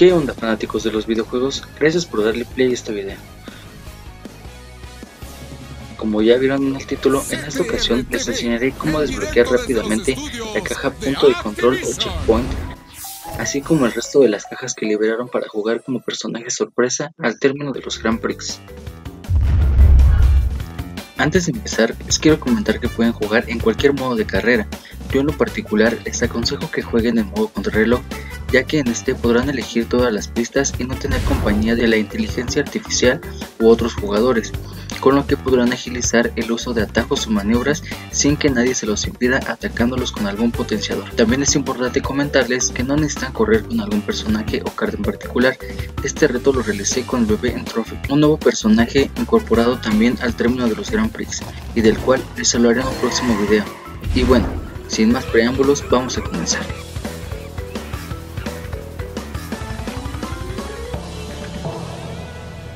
¿Qué onda fanáticos de los videojuegos? Gracias por darle play a este video. Como ya vieron en el título, en esta ocasión les enseñaré cómo desbloquear rápidamente la caja punto de control o checkpoint, así como el resto de las cajas que liberaron para jugar como personaje sorpresa al término de los Grand Prix. Antes de empezar, les quiero comentar que pueden jugar en cualquier modo de carrera. Yo en lo particular les aconsejo que jueguen en modo contrarreloj ya que en este podrán elegir todas las pistas y no tener compañía de la inteligencia artificial u otros jugadores, con lo que podrán agilizar el uso de atajos o maniobras sin que nadie se los impida atacándolos con algún potenciador. También es importante comentarles que no necesitan correr con algún personaje o carta en particular, este reto lo realicé con el bebé en Trophy, un nuevo personaje incorporado también al término de los Grand Prix y del cual les hablaré en un próximo video. Y bueno, sin más preámbulos, vamos a comenzar.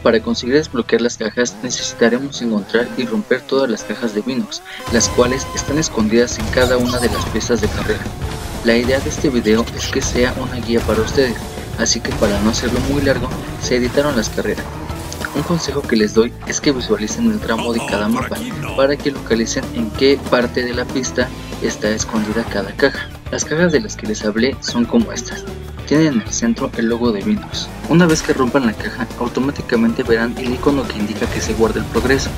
Para conseguir desbloquear las cajas necesitaremos encontrar y romper todas las cajas de Vinox, las cuales están escondidas en cada una de las piezas de carrera. La idea de este video es que sea una guía para ustedes, así que para no hacerlo muy largo, se editaron las carreras. Un consejo que les doy es que visualicen el tramo de cada mapa para que localicen en qué parte de la pista está escondida cada caja. Las cajas de las que les hablé son como estas tienen en el centro el logo de Windows. Una vez que rompan la caja, automáticamente verán el icono que indica que se guarda el progreso.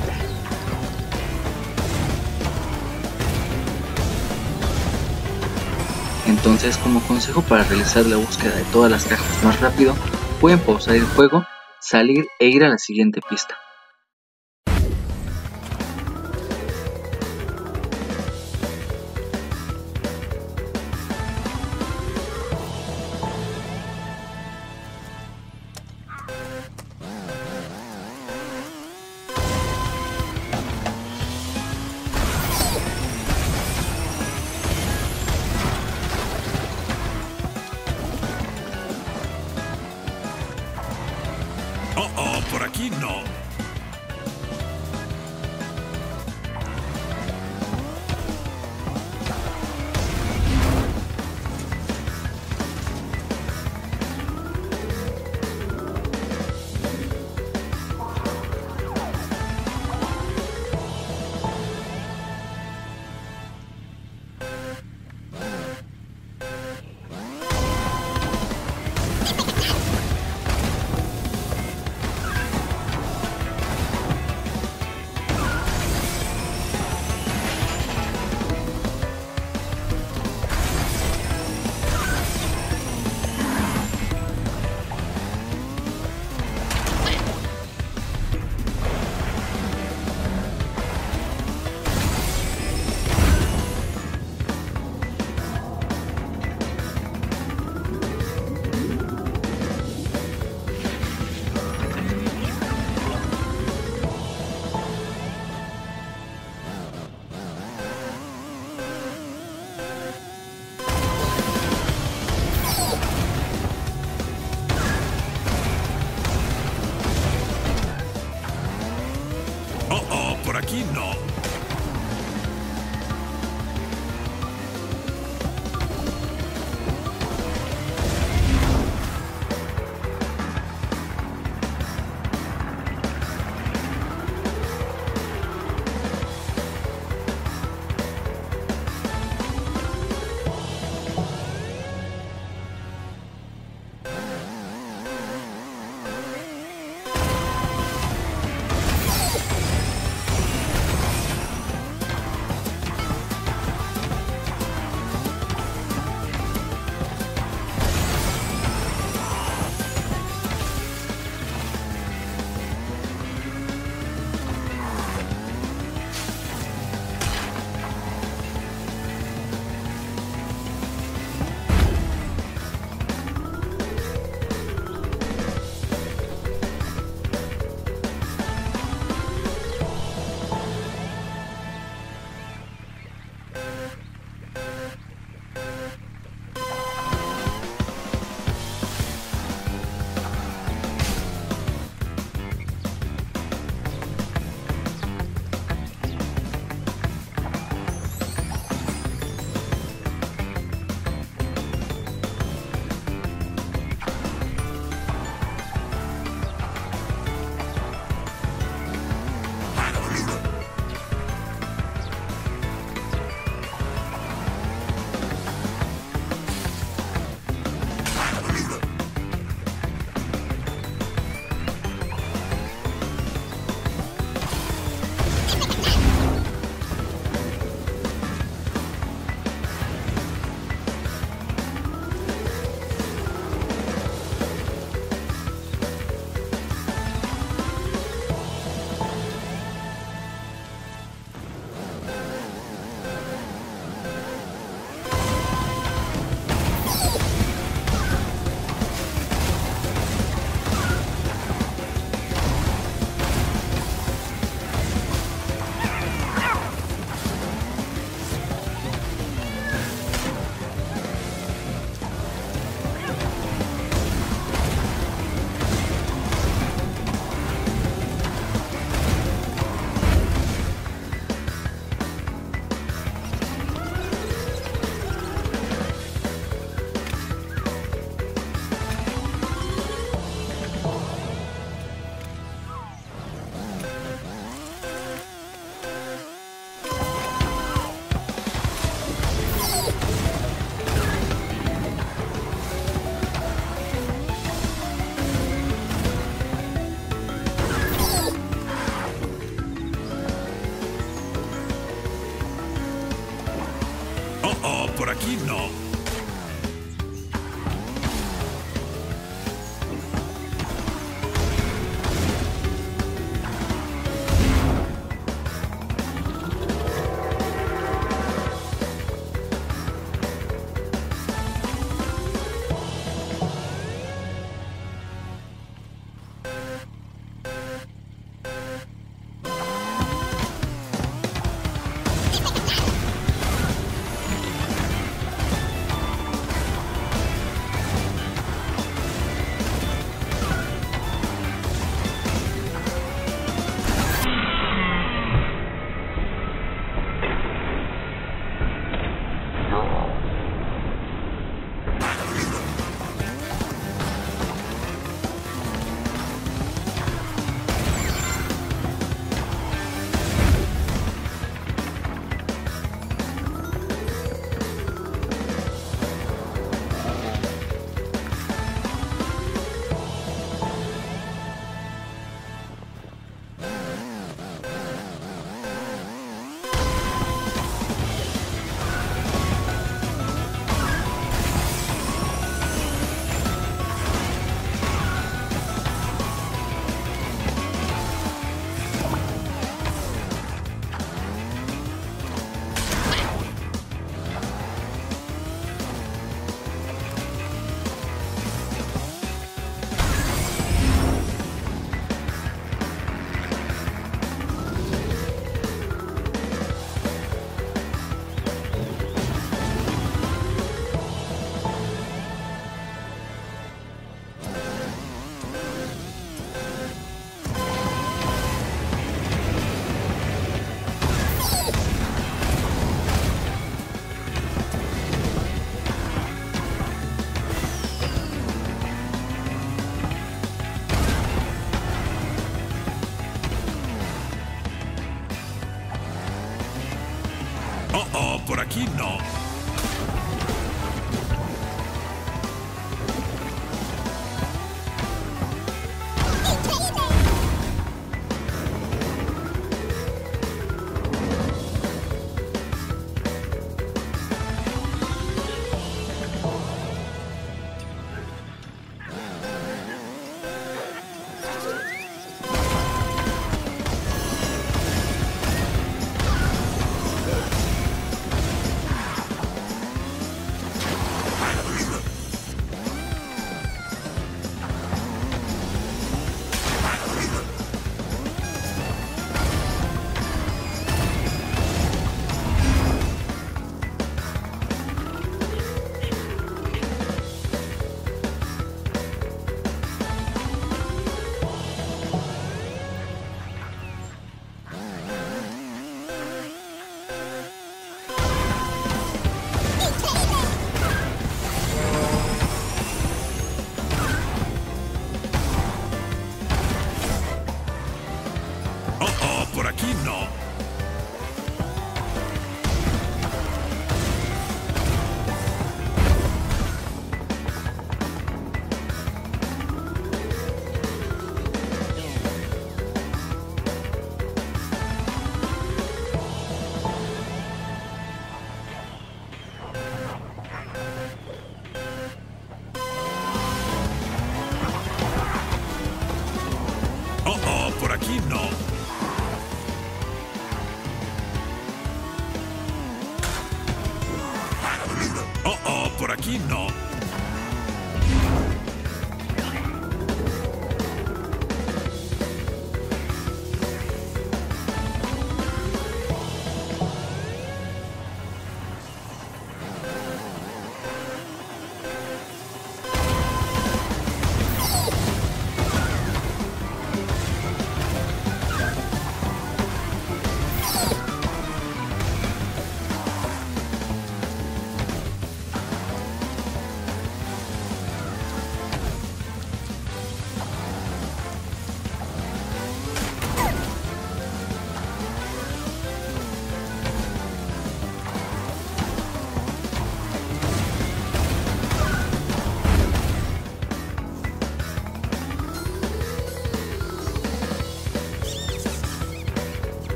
Entonces, como consejo para realizar la búsqueda de todas las cajas más rápido, pueden pausar el juego, salir e ir a la siguiente pista.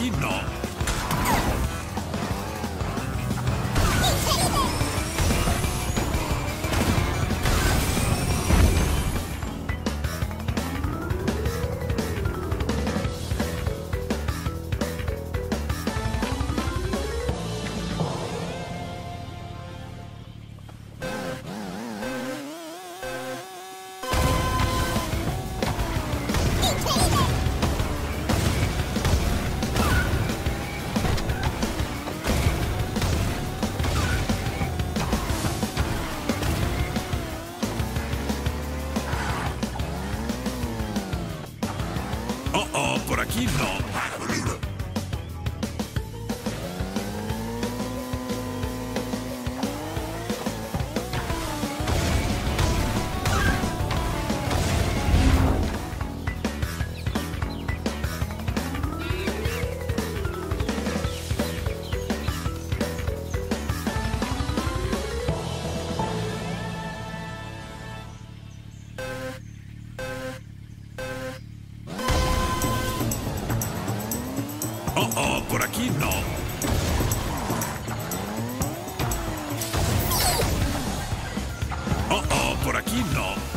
きだ Oh, oh, por aquí no. Oh, oh, por aquí no.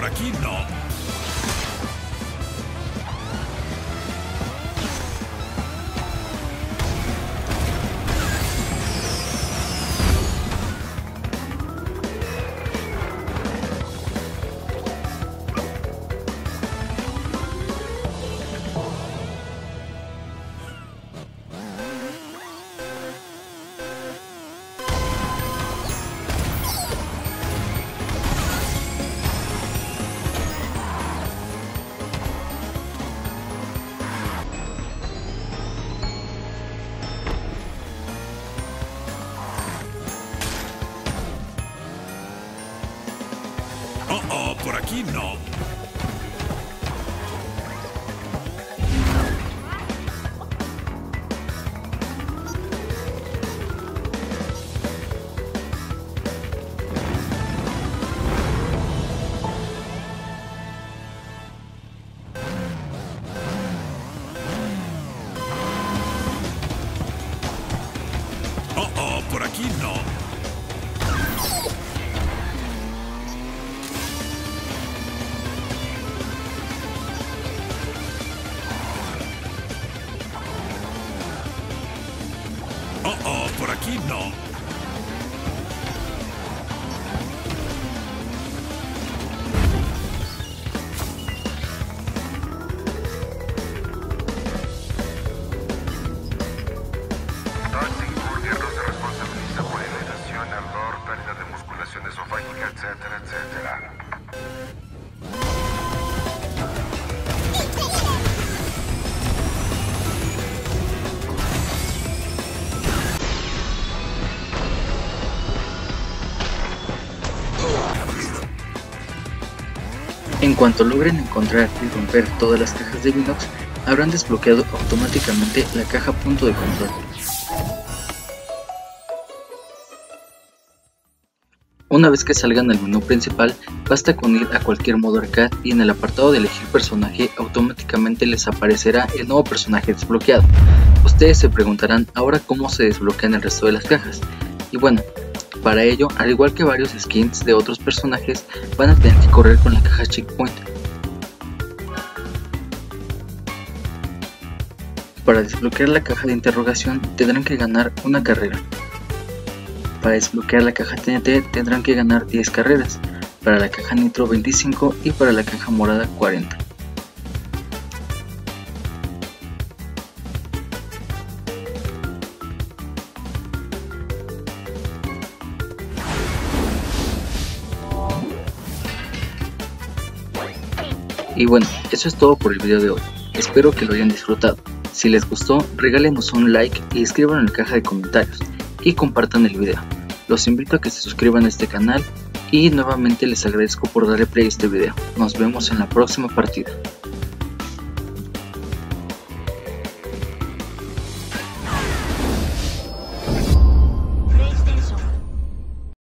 Por aquí no. Cuanto logren encontrar y romper todas las cajas de Binox, habrán desbloqueado automáticamente la caja punto de control. Una vez que salgan del menú principal, basta con ir a cualquier modo arcade y en el apartado de elegir personaje automáticamente les aparecerá el nuevo personaje desbloqueado. Ustedes se preguntarán ahora cómo se desbloquean el resto de las cajas. Y bueno, para ello, al igual que varios skins de otros personajes, van a tener que correr con la caja checkpoint. Para desbloquear la caja de interrogación tendrán que ganar una carrera. Para desbloquear la caja TNT tendrán que ganar 10 carreras, para la caja Nitro 25 y para la caja morada 40. Y bueno, eso es todo por el video de hoy. Espero que lo hayan disfrutado. Si les gustó, regálenos un like y escriban en la caja de comentarios y compartan el video. Los invito a que se suscriban a este canal y nuevamente les agradezco por darle play a este video. Nos vemos en la próxima partida.